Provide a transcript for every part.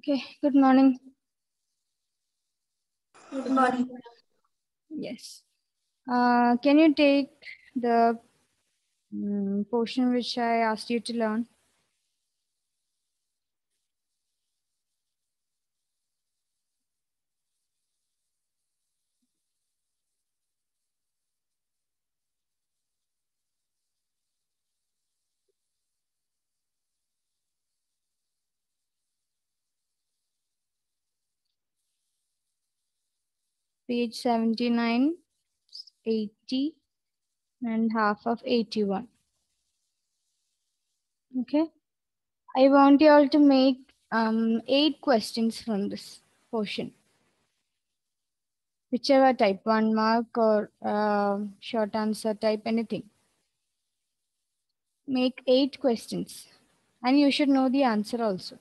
Okay, good morning. Good morning. Yes. Uh, can you take the mm, portion which I asked you to learn? Page 79, 80, and half of 81. Okay. I want you all to make um, eight questions from this portion. Whichever type, one mark or uh, short answer type, anything. Make eight questions. And you should know the answer also.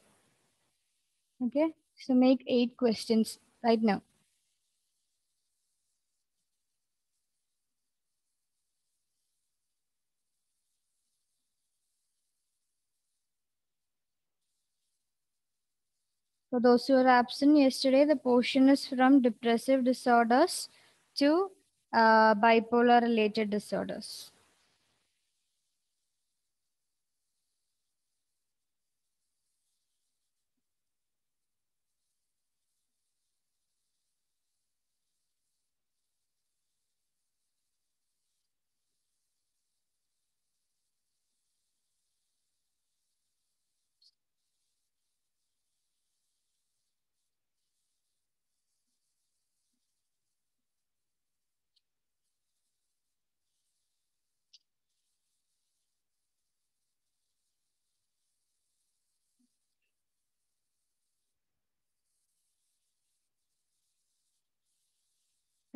Okay. So make eight questions right now. For those who are absent yesterday, the portion is from depressive disorders to uh, bipolar related disorders.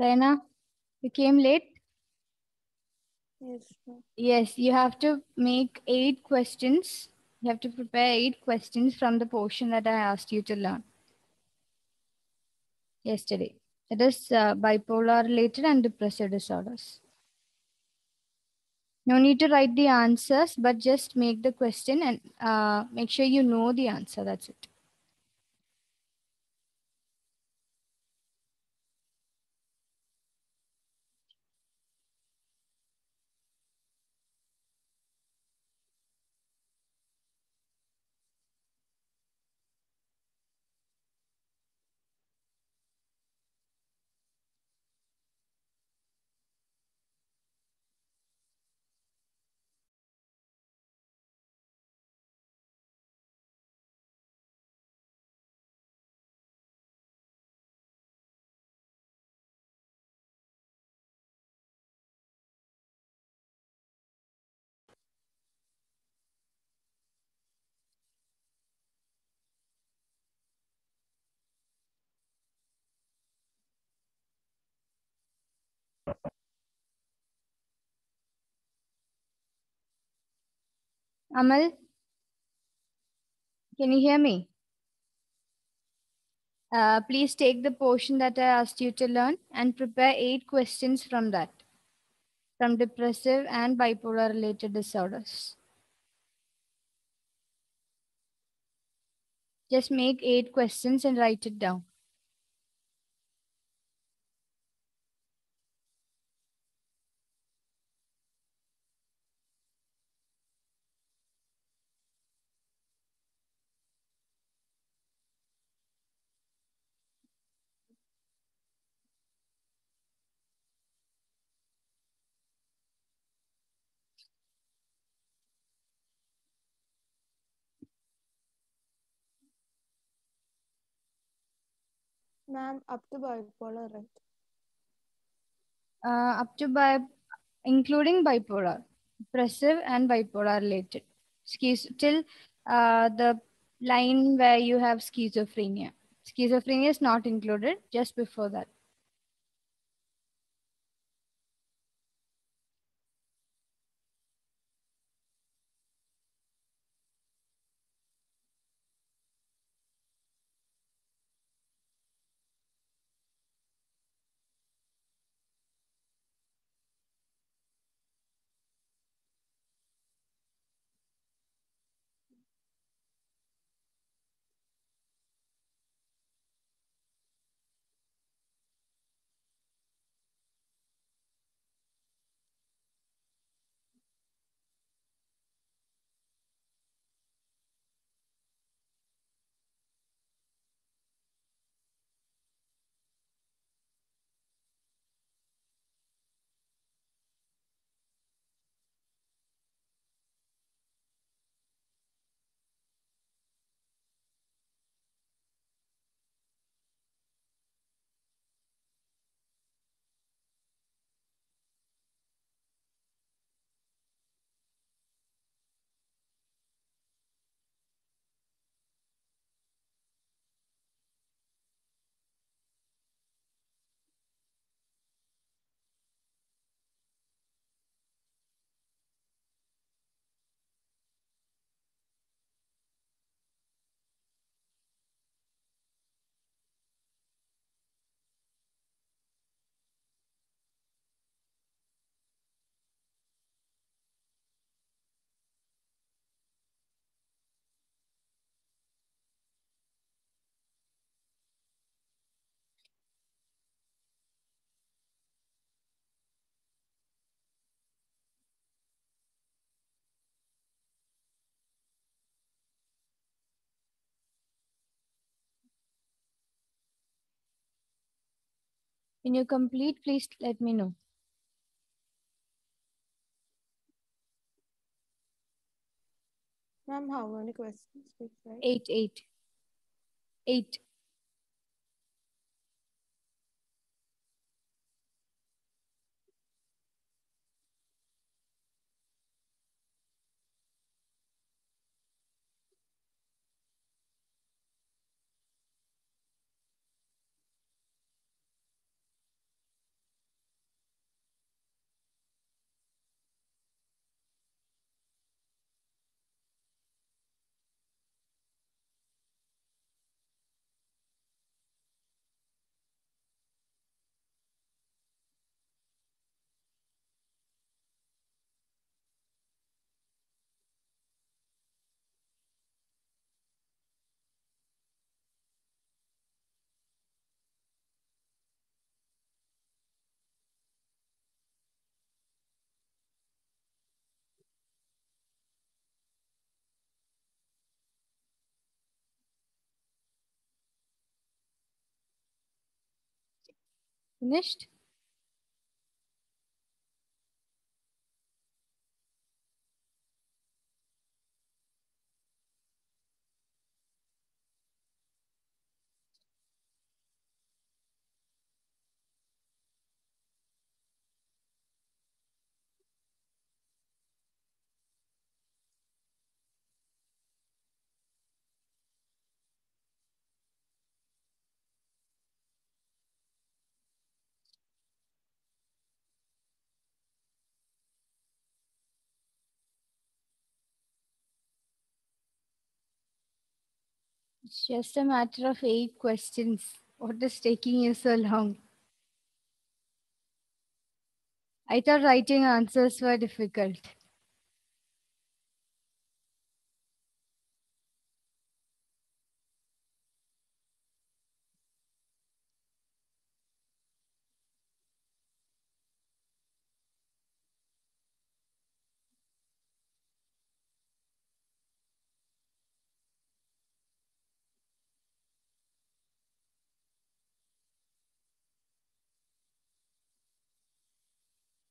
Raina, you came late? Yes. Yes, you have to make eight questions. You have to prepare eight questions from the portion that I asked you to learn yesterday. It is uh, bipolar related and depressive disorders. No need to write the answers, but just make the question and uh, make sure you know the answer. That's it. Amal, can you hear me? Uh, please take the portion that I asked you to learn and prepare eight questions from that, from depressive and bipolar related disorders. Just make eight questions and write it down. Ma'am, up to bipolar, right? Uh, up to bi, including bipolar, depressive and bipolar related. Schiz- till uh, the line where you have schizophrenia. Schizophrenia is not included, just before that. When you complete, please let me know. Ma'am, how many questions we right? Eight, eight. Eight. Finished? It's just a matter of eight questions. What is taking you so long? I thought writing answers were difficult.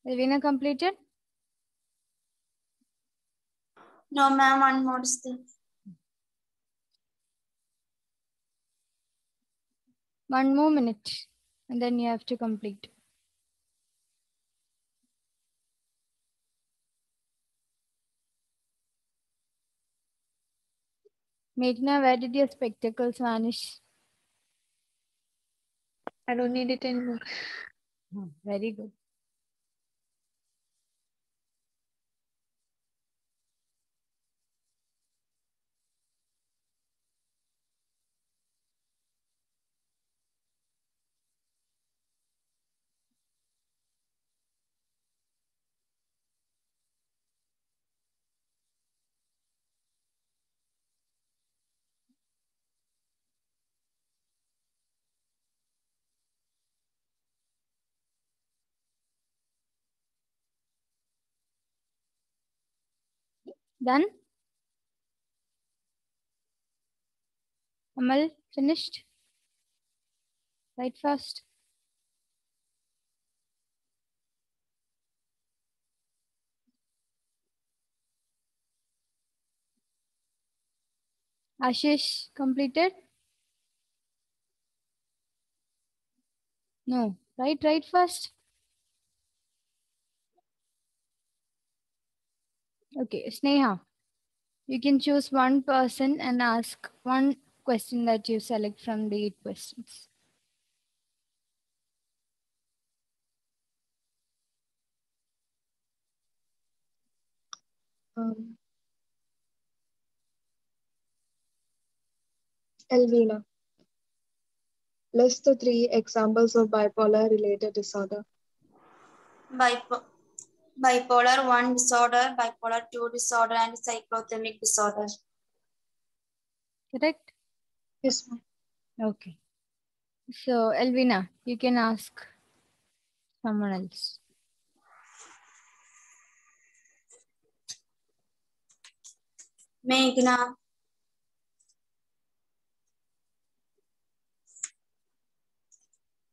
Elvina completed? No, ma'am, one more still. One more minute and then you have to complete. Meghna, where did your spectacles vanish? I don't need it anymore. Oh, very good. Done? Amal, finished? Write fast. Ashish, completed? No. Write, write fast. Okay, Sneha. You can choose one person and ask one question that you select from the eight questions. Um, Elvina. List the three examples of bipolar related disorder. Bipo- bipolar 1 disorder, bipolar 2 disorder, and cyclothymic disorder. Correct? Yes, ma'am. Okay. So, Elvina, you can ask someone else. Meghna,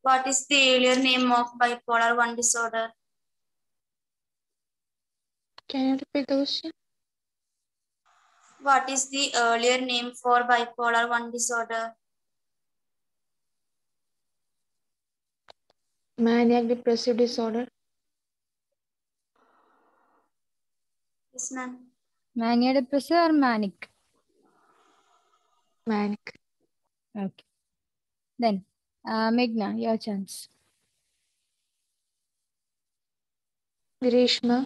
What is the earlier name of bipolar 1 disorder? Can you repeat the question? What is the earlier name for bipolar 1 disorder? Maniac depressive disorder. Yes, ma'am. Mania depressive or manic? Manic. Okay. Then, uh, Meghna, your chance. Grishma.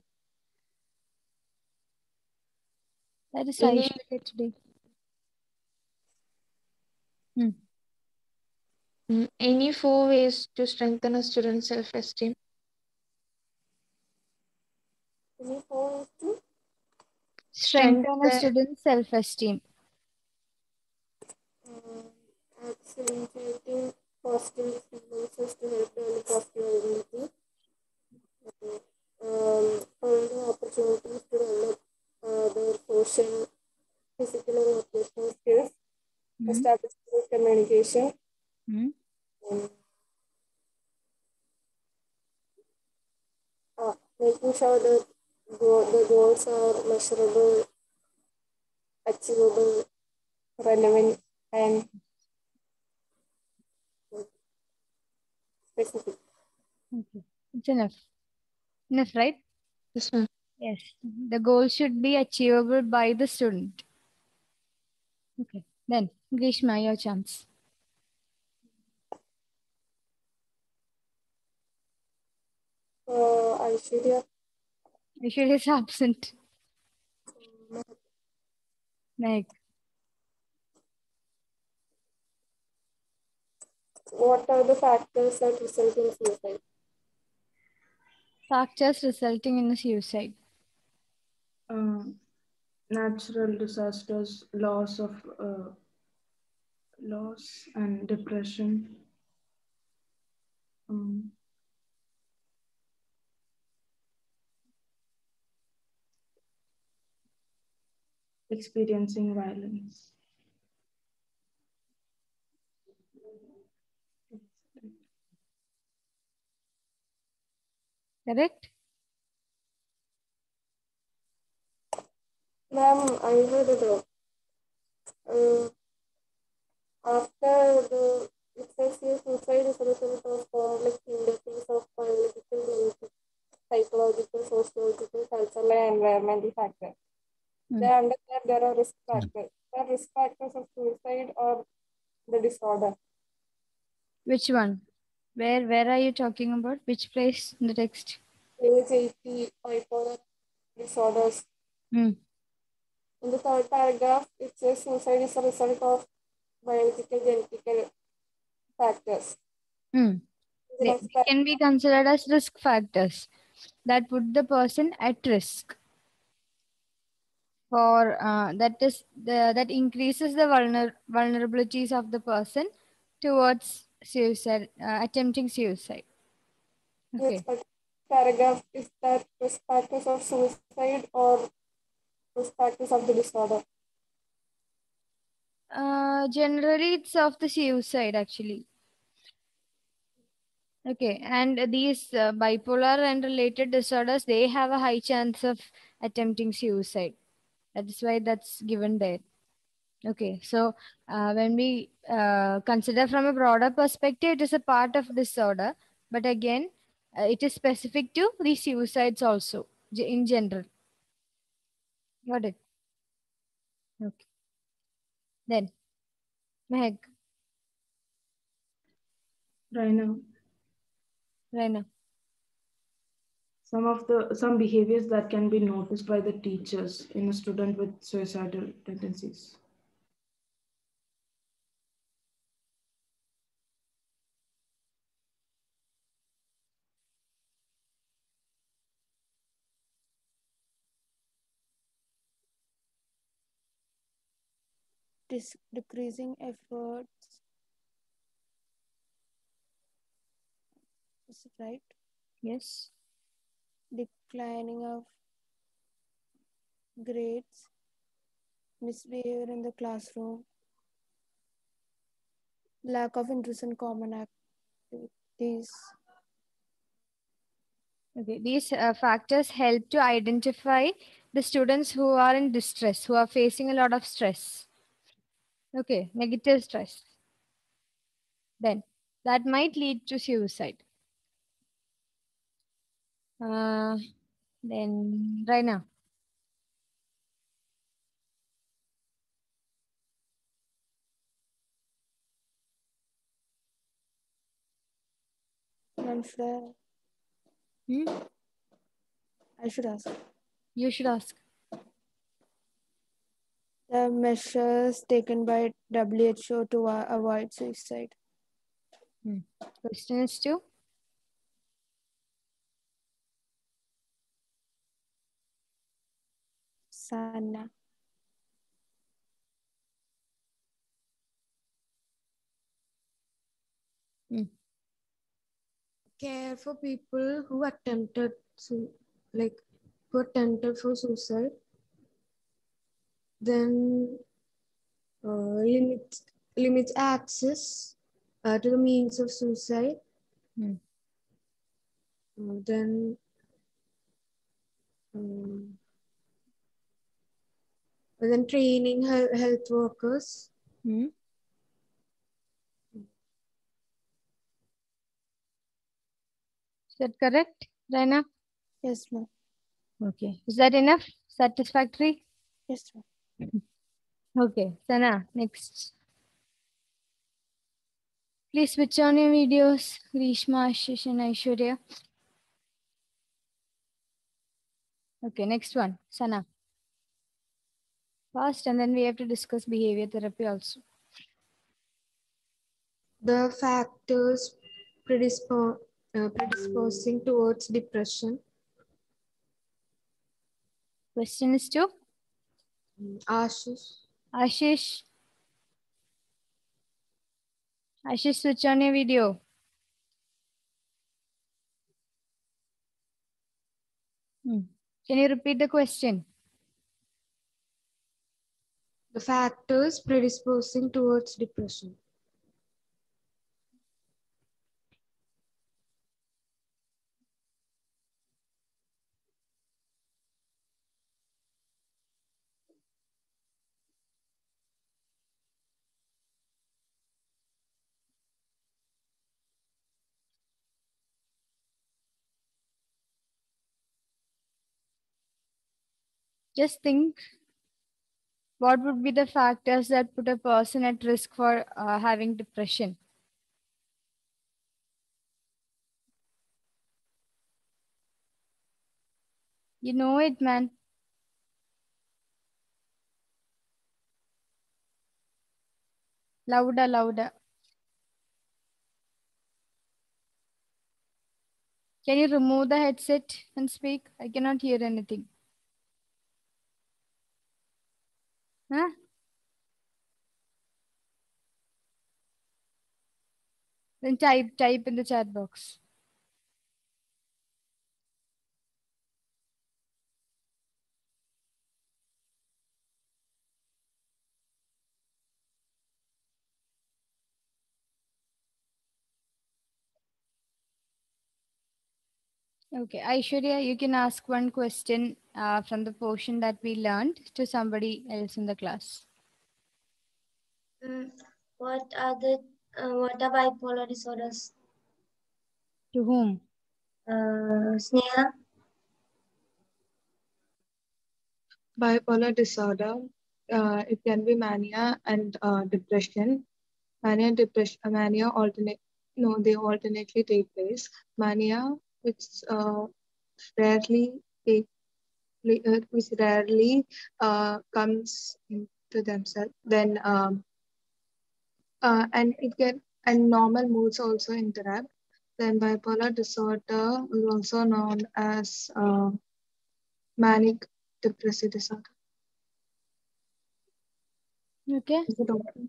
That is Any- Aishwarya today. Mm, Any four ways to strengthen a student's self-esteem? Any four ways to Strengthen a Strengthen- student's self-esteem. um, accentuating positive experiences to help develop positive identity. Um, finding opportunities to develop uh, their social, physical, and occupational skills. Mhm. Establishing good communication. Mhm. Um, uh, making sure that go- the goals are measurable, achievable, relevant, and specific. Okay. It's enough. Enough, right? Yes, ma'am. Yes. The goal should be achievable by the student. Okay. Then, Grishma, your chance. Uh, Aishwarya, Aishwarya is absent. Meg. what are the factors that result in suicide? Factors resulting in suicide. Uh, natural disasters, loss of uh, loss and depression. Um, experiencing violence. Correct? Ma'am, I heard it. Uh, after the it says here suicide is a result of complex indices of biological, psychological, sociological, cultural, and environmental factors. Hmm. They understand there are risk factors. The risk factors of suicide or the disorder. Which one? Where where are you talking about? Which place in the text? Age 80, bipolar disorders. Hmm. In the third paragraph, it says suicide is a result of biological, genetical factors. Hmm. They they can be considered as risk factors that put the person at risk for uh, that is the that increases the vulner, vulnerabilities of the person towards suicide uh, attempting suicide okay paragraph is that risk factors of suicide or risk factors of the disorder. uh, generally it's of the suicide actually. Okay and these uh, bipolar and related disorders they have a high chance of attempting suicide. That is why that's given there. Okay so uh, when we uh, consider from a broader perspective it is a part of disorder but again uh, it is specific to the suicides also in general got it okay then Meg. Raina, Raina. some of the some behaviors that can be noticed by the teachers in a student with suicidal tendencies. Dis- decreasing efforts. Is it right? yes Declining of grades. Misbehavior in the classroom. Lack of interest in common activities. These Okay, these uh, factors help to identify the students who are in distress, who are facing a lot of stress. Okay, negative stress. Then that might lead to suicide. Uh, then Raina, Ma'am, should hmm? I should ask. you should ask. The measures taken by WHO to avoid suicide. Hmm. Question is to Sana. Hmm. care for people who attempted to like who attempted for suicide then uh, limit limits access uh, to the means of suicide Hmm. Uh, then um, then training health, health workers hmm? Is that correct, Raina? Yes, ma'am. Okay. Is that enough? Satisfactory? Yes, ma'am. Okay, Sana, next. Please switch on your videos, Grishma, Ashish, and Aishwarya. Okay, next one, Sana. First, and then we have to discuss behavior therapy also. the factors uh, predisposing towards depression Question is to ashish Ashish. Ashish, switch on your video. Hmm. Can you repeat the question? the factors predisposing towards depression Just think what would be the factors that put a person at risk for uh, having depression? You know it, man. Louder, louder. Can you remove the headset and speak? I cannot hear anything. Then type type in the chat box. Okay, Aishwarya, you can ask one question uh, from the portion that we learned to somebody else in the class. Mm, what are the uh, what are bipolar disorders? To whom? Uh, Sneha, bipolar disorder. Uh, it can be mania and uh, depression. Mania and depression, mania alternate. No, they alternately take place. Mania, which uh, rarely take, uh, which rarely uh, comes into themselves. Then, um, uh, and it can and normal moods also interact. Then bipolar disorder is also known as uh, manic depressive disorder. Okay. Is it okay?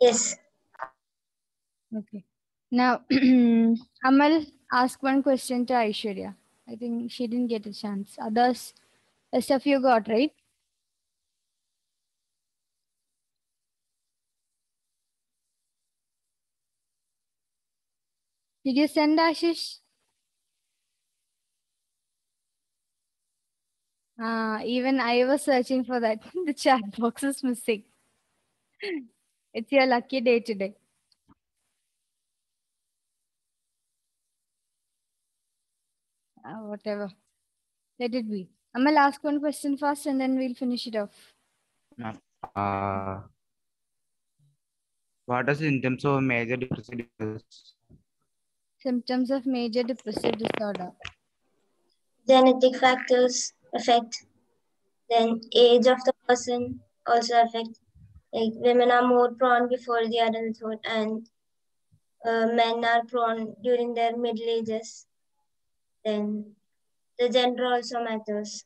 yes. Okay. Now, Amal, ask one question to Aishwarya. I think she didn't get a chance. Others, rest of you got, right? Did you send Ashish? Ah, even I was searching for that. the chat box is missing. It's your lucky day today. Ah, whatever. Let it be. I'm gonna ask one question first and then we'll finish it off. Ma'am, uh, what are symptoms of major depressive disorder? Symptoms of major depressive disorder. Genetic factors affect. Then age of the person also affect. Like women are more prone before the adulthood and uh, men are prone during their middle ages. Then the gender also matters.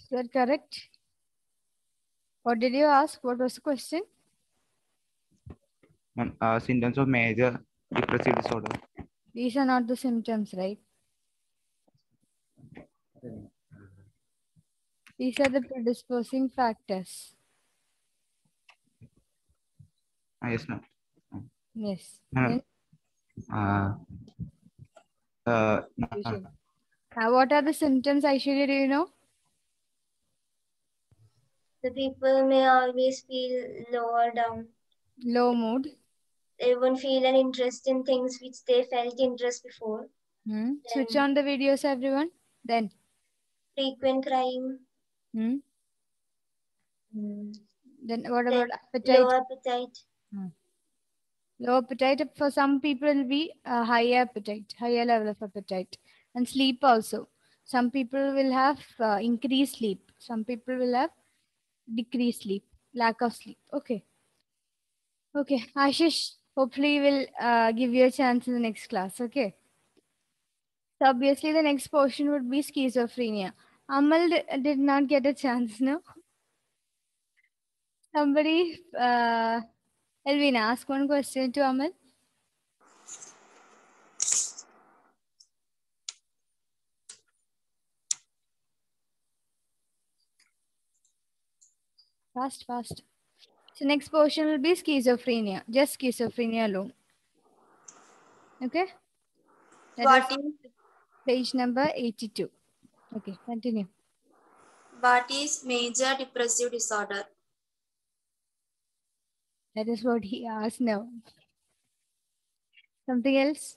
Is that correct? What did you ask? What was the question? Ma'am, uh, symptoms of major depressive disorder. These are not the symptoms, right? These are the predisposing factors. Ah, yes, ma'am. Yes. Ma'am, uh, uh, Yes. What are the symptoms, Aishwarya? Do you know? The people may always feel lower down. Low mood. They won't feel an interest in things which they felt interest before. Hmm. Switch on the videos, everyone. Then. Frequent crying. Hmm. Mm. Then what Then about appetite? Low appetite. Low appetite for some people will be a higher appetite, higher level of appetite, and sleep also. Some people will have uh, increased sleep. Some people will have decreased sleep, lack of sleep. Okay. Okay, Ashish. Hopefully, will uh, give you a chance in the next class. Okay. So obviously, the next portion would be schizophrenia. Amal did not get a chance, no. Somebody, uh, Elvina, ask one question to Amal. Fast, fast. So next portion will be schizophrenia, just schizophrenia alone. Okay. That What is is page number 82. Okay, continue. what is major depressive disorder? That is what he asked now. Something else?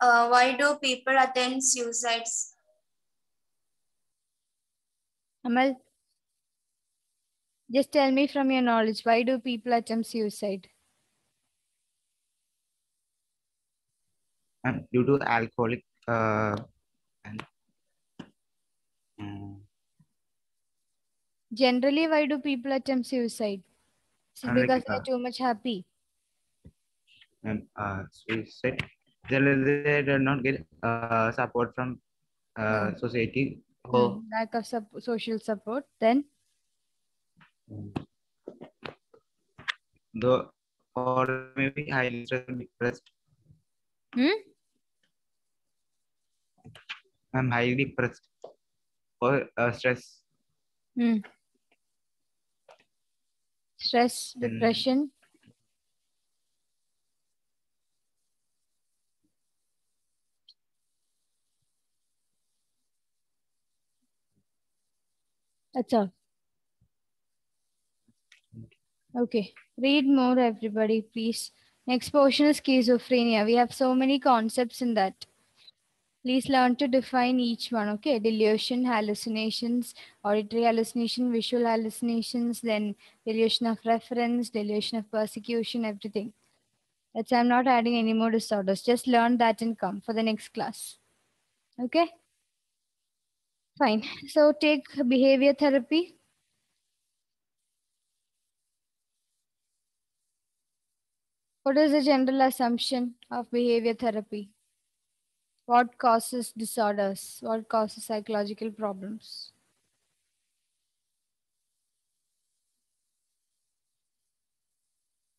Uh, why do people attempt suicides? Amal, just tell me from your knowledge, why do people attempt suicide? and due to alcoholic uh, Generally, why do people attempt suicide? Is it because they're too much happy? and uh, suicide. Generally, they do not get uh, support from uh, society. Or, Hmm, Lack of sup- social support. Then, though, or maybe highly stressed depressed. hmm? I'm highly depressed or uh, stress. Hmm. stress, depression. That's all. Okay, read more, everybody, please. Next portion is schizophrenia. We have so many concepts in that. Please learn to define each one. Okay, delusion, hallucinations, auditory hallucination, visual hallucinations, then delusion of reference, delusion of persecution, everything. That's I'm not adding any more disorders. Just learn that and come for the next class. Okay. Fine. So take behavior therapy. What is the general assumption of behavior therapy? What causes disorders? What causes psychological problems?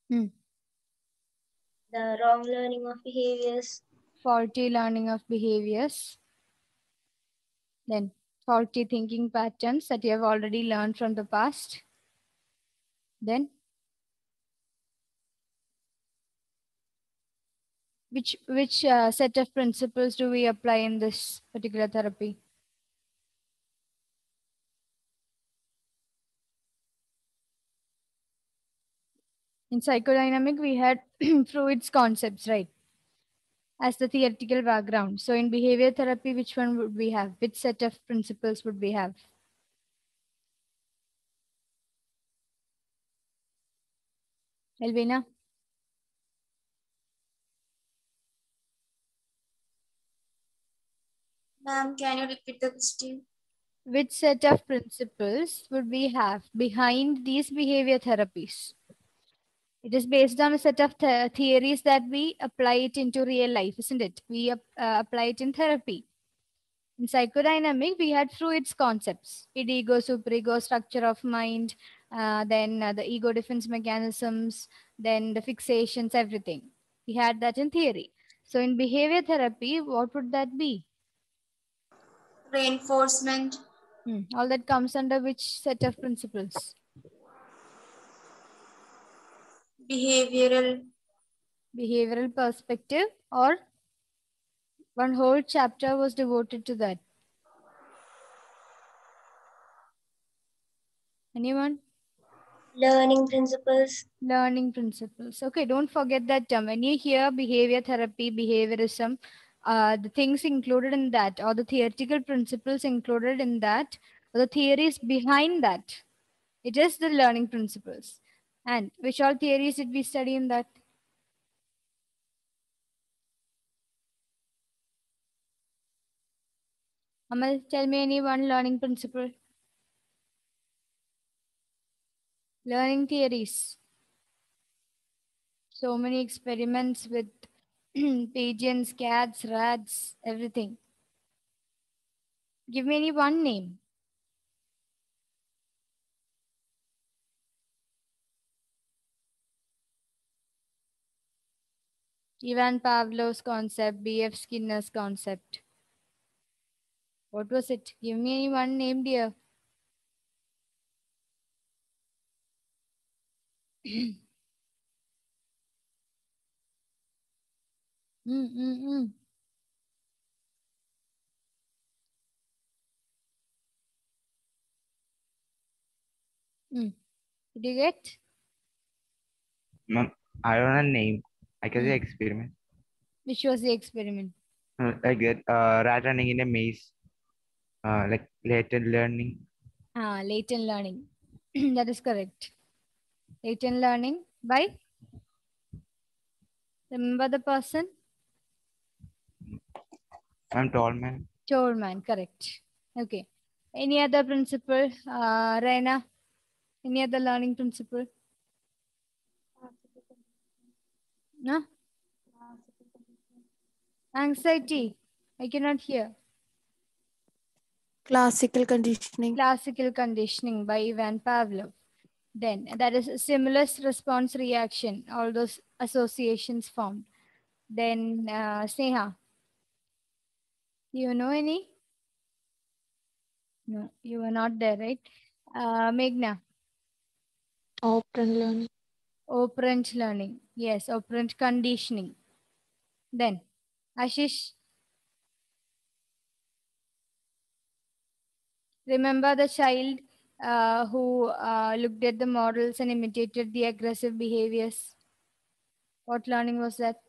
Hmm. The wrong learning of behaviors. Faulty learning of behaviors. Then faulty thinking patterns that you have already learned from the past. Then which which uh, set of principles do we apply in this particular therapy? In psychodynamic, we had Freud's concepts, right? As the theoretical background. So in behavior therapy, which one would we have? Which set of principles would we have? Elvina? Ma'am, can you repeat the question? Which set of principles would we have behind these behavior therapies? It is based on a set of the theories that we apply it into real life, isn't it? We uh, apply it in therapy. In psychodynamic, we had Freud's concepts, id, ego, superego, structure of mind, uh, then uh, the ego defense mechanisms, then the fixations, everything. We had that in theory. So in behavior therapy, what would that be? Reinforcement, Hmm, All that comes under which set of principles? behavioral, Behavioral perspective or one whole chapter was devoted to that. Anyone? Learning principles. Learning principles. Okay, don't forget that term. When you hear behavior therapy, behaviorism, uh, the things included in that, or the theoretical principles included in that, or the theories behind that, it is the learning principles. And which all theories did we study in that? Amal, tell me any one learning principle. Learning theories. So many experiments with pigeons, cats, rats, everything. Give me any one name. Ivan Pavlov's concept, B.F. Skinner's concept. What was it? Give me any one name, dear. mm, mm, mm. Mm. Did you get? Ma'am, I don't know name. I can say Hmm. experiment. Which was the experiment? Uh, Like that, uh, rat running in a maze. Uh, like latent learning. Ah, latent learning. that is correct. Latent learning by? Remember the person? I'm tall man. Tolman, correct. Okay. Any other principle? Uh, Raina? Any other learning principle? No? Anxiety. I cannot hear. Classical conditioning. Classical conditioning by Ivan Pavlov. Then that is a stimulus response reaction, all those associations formed. Then uh, Sneha. You know any? No, you were not there, right? Uh, Meghna. Operant learning. Operant learning. Yes, operant conditioning. Then Ashish. Remember the child uh, who uh, looked at the models and imitated the aggressive behaviors? What learning was that?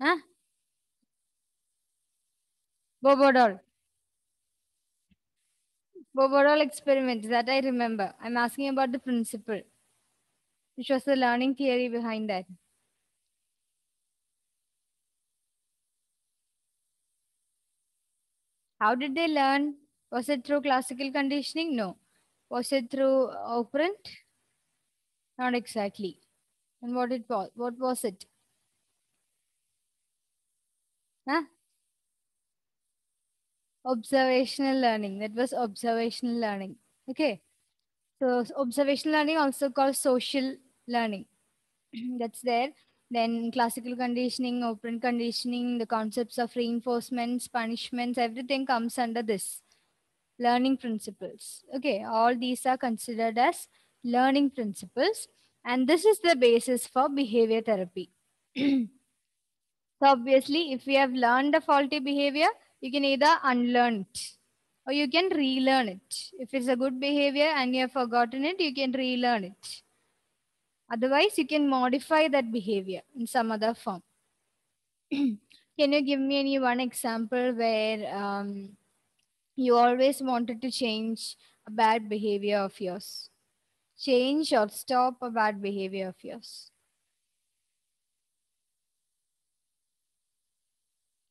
Huh? Bobo doll. Bobodol experiment that I remember. I'm asking about the principle, which was the learning theory behind that. How did they learn? Was it through classical conditioning? No. Was it through operant? Not exactly. And what it was? What was it? Huh? Observational learning. That was observational learning. Okay. So observational learning also called social learning. That's there. then classical conditioning, operant conditioning, the concepts of reinforcements, punishments, everything comes under this learning principles. Okay, all these are considered as learning principles, and this is the basis for behavior therapy. so, obviously, if we have learned a faulty behavior, you can either unlearn it or you can relearn it. If it's a good behavior and you have forgotten it, you can relearn it. Otherwise, you can modify that behavior in some other form. can you give me any one example where um, you always wanted to change a bad behavior of yours? Change or stop a bad behavior of yours?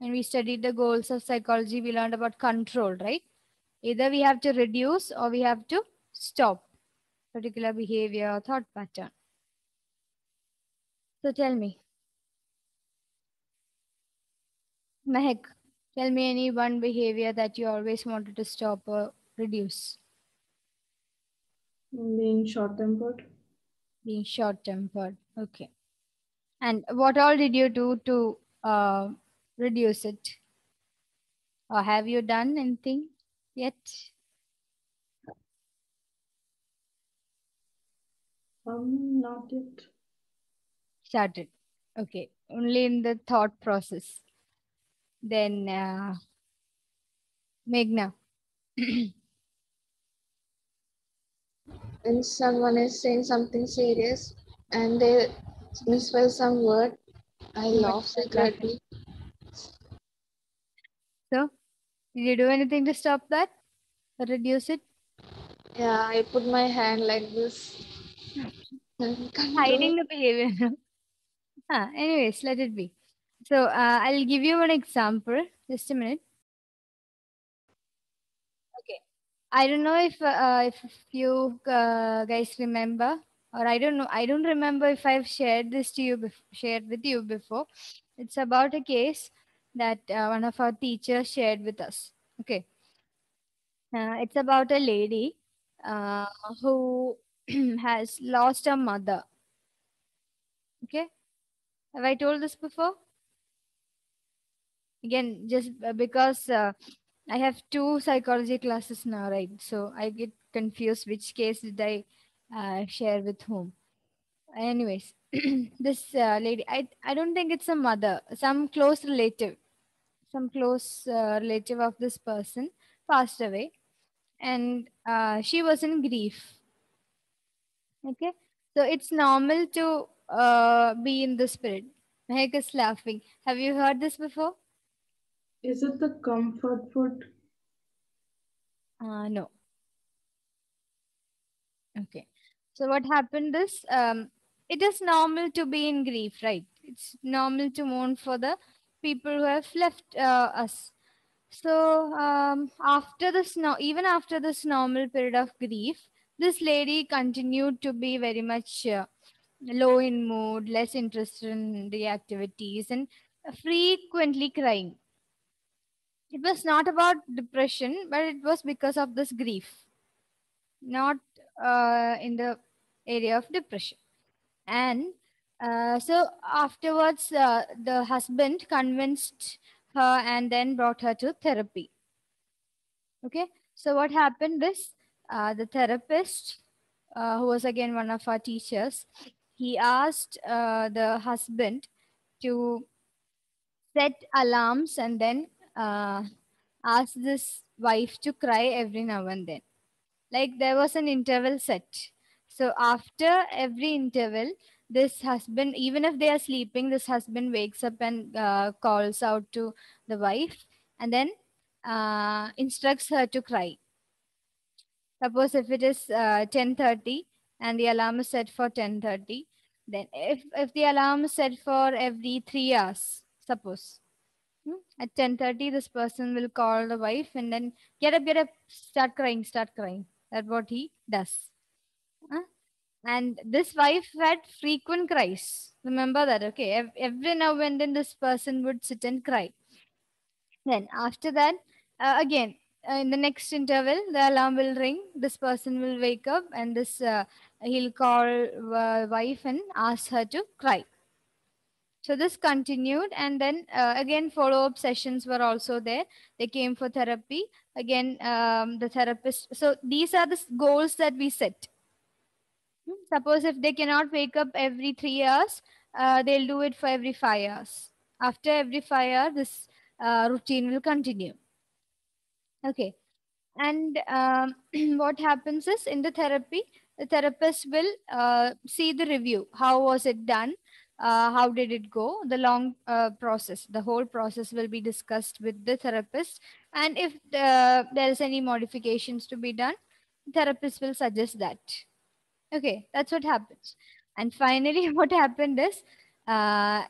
When we studied the goals of psychology, we learned about control, right? Either we have to reduce or we have to stop particular behavior or thought pattern. So tell me. Mehak, tell me any one behavior that you always wanted to stop or reduce. Being short tempered. Being short tempered. Okay. And what all did you do to uh, reduce it? Or have you done anything yet? Um, not yet. Started. Okay. Only in the thought process. Then, uh, Meghna. when someone is saying something serious and they misspell some word, I laugh secretly. So, did you do anything to stop that? Or reduce it? Yeah, I put my hand like this. Hiding the behavior. ah, anyways, let it be. So, uh, I'll give you one example. Just a minute. Okay. I don't know if uh, if you uh, guys remember, or I don't know. I don't remember if I've shared this to you, shared with you before. It's about a case that uh, one of our teachers shared with us. Okay. Uh, it's about a lady uh, who has lost her mother. Okay. Have I told this before? Again, just uh, because uh, I have two psychology classes now, right? So I get confused which case did I uh, share with whom. Anyways, this uh, lady, I, I don't think it's a mother, some close relative, some close uh, relative of this person passed away and uh, she was in grief. Okay, so it's normal to uh, be in the spirit. Mehak is laughing. Have you heard this before? Is it the comfort food? Uh, no. Okay. So what happened is, um, it is normal to be in grief, right? It's normal to mourn for the people who have left uh, us. So um, after this, no, even after this normal period of grief, this lady continued to be very much uh, low in mood, less interested in the activities, and frequently crying. It was not about depression, but it was because of this grief, not uh, in the area of depression. And uh, so afterwards, uh, the husband convinced her and then brought her to therapy. Okay, so what happened is uh, the therapist, uh, who was again one of our teachers, he asked uh, the husband to set alarms and then uh, ask this wife to cry every now and then. Like there was an interval set. So after every interval, this husband, even if they are sleeping, this husband wakes up and uh, calls out to the wife and then uh, instructs her to cry. Suppose if it is uh, 10.30 and the alarm is set for 10.30, then if, if the alarm is set for every three hours, suppose, hmm, at 10.30 this person will call the wife and then get up, get up, start crying, start crying. That's what he does. And this wife had frequent cries. Remember that, okay? Every now and then this person would sit and cry. Then after that, uh, again, uh, in the next interval, the alarm will ring. This person will wake up and this uh, he'll call uh, wife and ask her to cry. So this continued, and then uh, again follow-up sessions were also there. They came for therapy. Again, um, the therapist. So these are the goals that we set. Suppose if they cannot wake up every three hours, uh, they'll do it for every five hours. After every five hours, this uh, routine will continue. Okay. And um, what happens is in the therapy, the therapist will uh, see the review. How was it done? Uh, how did it go? The long uh, process, the whole process will be discussed with the therapist. And if uh, there is any modifications to be done, therapist will suggest that. Okay, that's what happens. And finally, what happened is uh,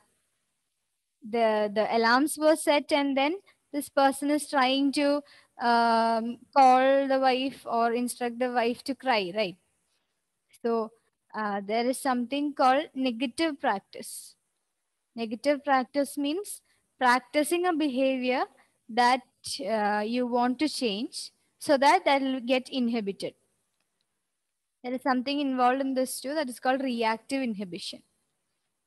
the the alarms were set, and then this person is trying to um, call the wife or instruct the wife to cry, right? So uh, there is something called negative practice. Negative practice means practicing a behavior that uh, you want to change so that that will get inhibited. There is something involved in this too that is called reactive inhibition.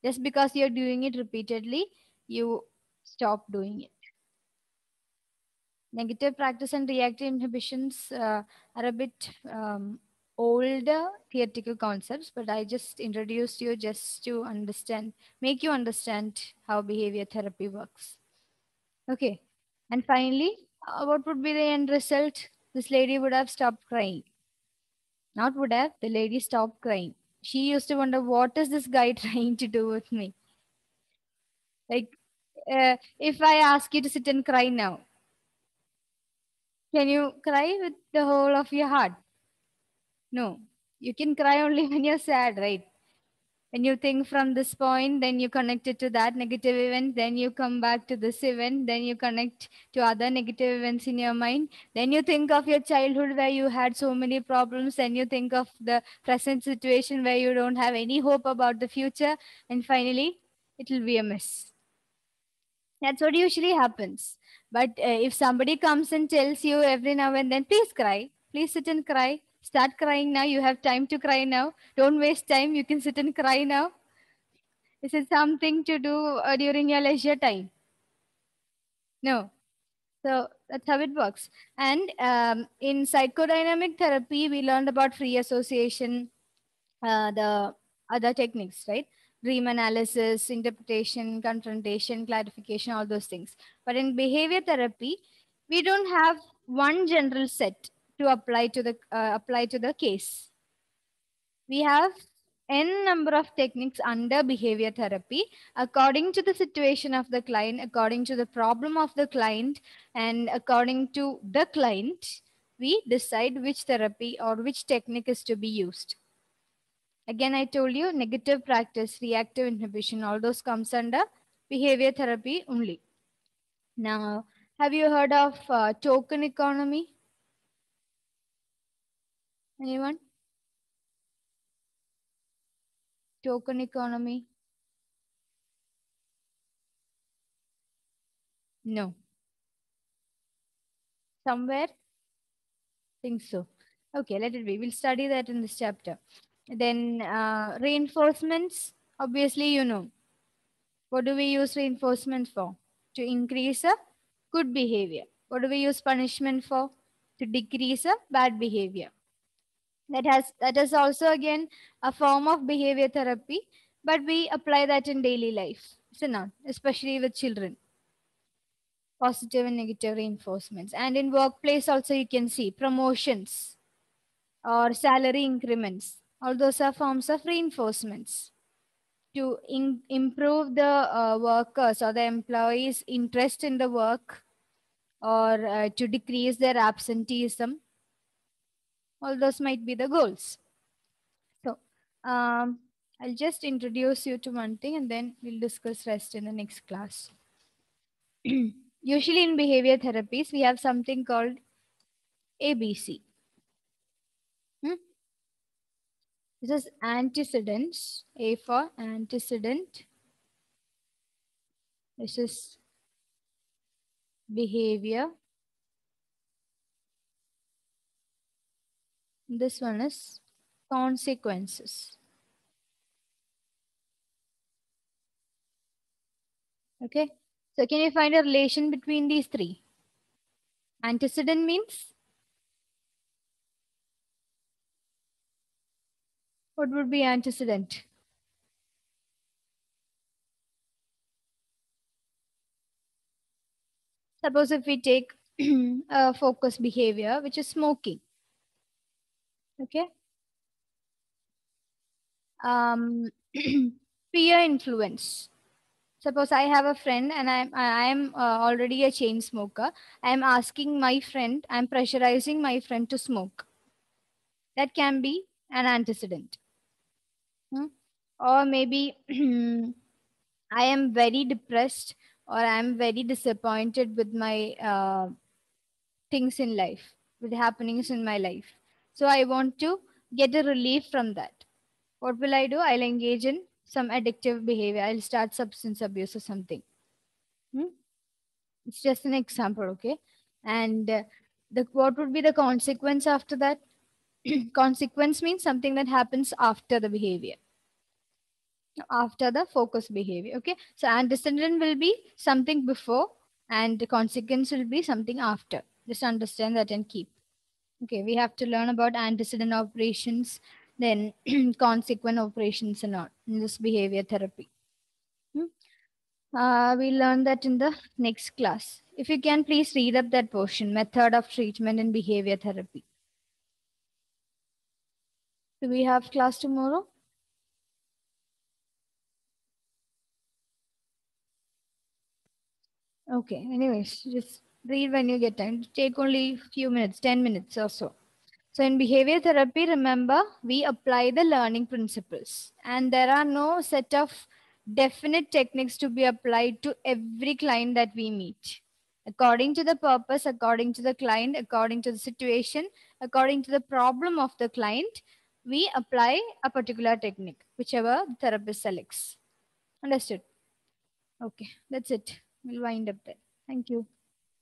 Just because you're doing it repeatedly, you stop doing it. Negative practice and reactive inhibitions uh, are a bit um, older theoretical concepts, but I just introduced you just to understand, make you understand how behavior therapy works. Okay. And finally, uh, what would be the end result? This lady would have stopped crying. Not would have, the lady stopped crying. She used to wonder, what is this guy trying to do with me? Like, uh, if I ask you to sit and cry now, can you cry with the whole of your heart? No, you can cry only when you're sad, right? When you think from this point, then you connect it to that negative event, then you come back to this event, then you connect to other negative events in your mind. Then you think of your childhood where you had so many problems, then you think of the present situation where you don't have any hope about the future, and finally, it will be a mess. That's what usually happens. But uh, if somebody comes and tells you every now and then, please cry, please sit and cry, start crying now. You have time to cry now. Don't waste time. You can sit and cry now. Is it something to do uh, during your leisure time? No. So that's how it works. And um, in psychodynamic therapy, we learned about free association, uh, the other techniques, right? Dream analysis, interpretation, confrontation, clarification, all those things. But in behavior therapy, we don't have one general set to apply to the uh, apply to the case. We have n number of techniques under behavior therapy according to the situation of the client, according to the problem of the client, and according to the client, we decide which therapy or which technique is to be used. Again, I told you negative practice, reactive inhibition, all those comes under behavior therapy only. Now, have you heard of uh, token economy? Anyone? Token economy? No. Somewhere? Think so. Okay, let it be. We'll study that in this chapter. Then uh, reinforcements, obviously you know. What do we use reinforcement for? To increase a good behavior. What do we use punishment for? To decrease a bad behavior. That has that is also again a form of behavior therapy, but we apply that in daily life. So now, especially with children. Positive and negative reinforcements. And in workplace also you can see promotions or salary increments. All those are forms of reinforcements to improve the uh, workers or the employees' interest in the work or uh, to decrease their absenteeism. All those might be the goals. So um, I'll just introduce you to one thing and then we'll discuss rest in the next class. Usually in behavior therapies, we have something called ABC. Hmm? This is antecedents. A for antecedent. This is behavior. This one is consequences. Okay. So can you find a relation between these three? Antecedent means? What would be antecedent? Suppose if we take a focus behavior, which is smoking. Okay. Um, peer influence. Suppose I have a friend and I'm I am uh, already a chain smoker. I'm asking my friend, I'm pressurizing my friend to smoke. That can be an antecedent. Hmm? Or maybe I am very depressed or I'm very disappointed with my uh, things in life, with happenings in my life. So I want to get a relief from that. What will I do? I'll engage in some addictive behavior. I'll start substance abuse or something. Hmm? It's just an example, okay? And uh, the what would be the consequence after that? consequence means something that happens after the behavior after the focus behavior okay so antecedent will be something before and the consequence will be something after just understand that and keep okay we have to learn about antecedent operations then consequent operations and all in this behavior therapy Hmm? uh, we learn that in the next class if you can please read up that portion method of treatment and behavior therapy do we have class tomorrow Okay. Anyways, just read when you get time. Take only a few minutes, 10 minutes or so. So in behavior therapy, remember, we apply the learning principles and there are no set of definite techniques to be applied to every client that we meet. According to the purpose, according to the client, according to the situation, according to the problem of the client, we apply a particular technique, whichever the therapist selects. Understood? Okay, that's it. We'll wind up there. Thank you.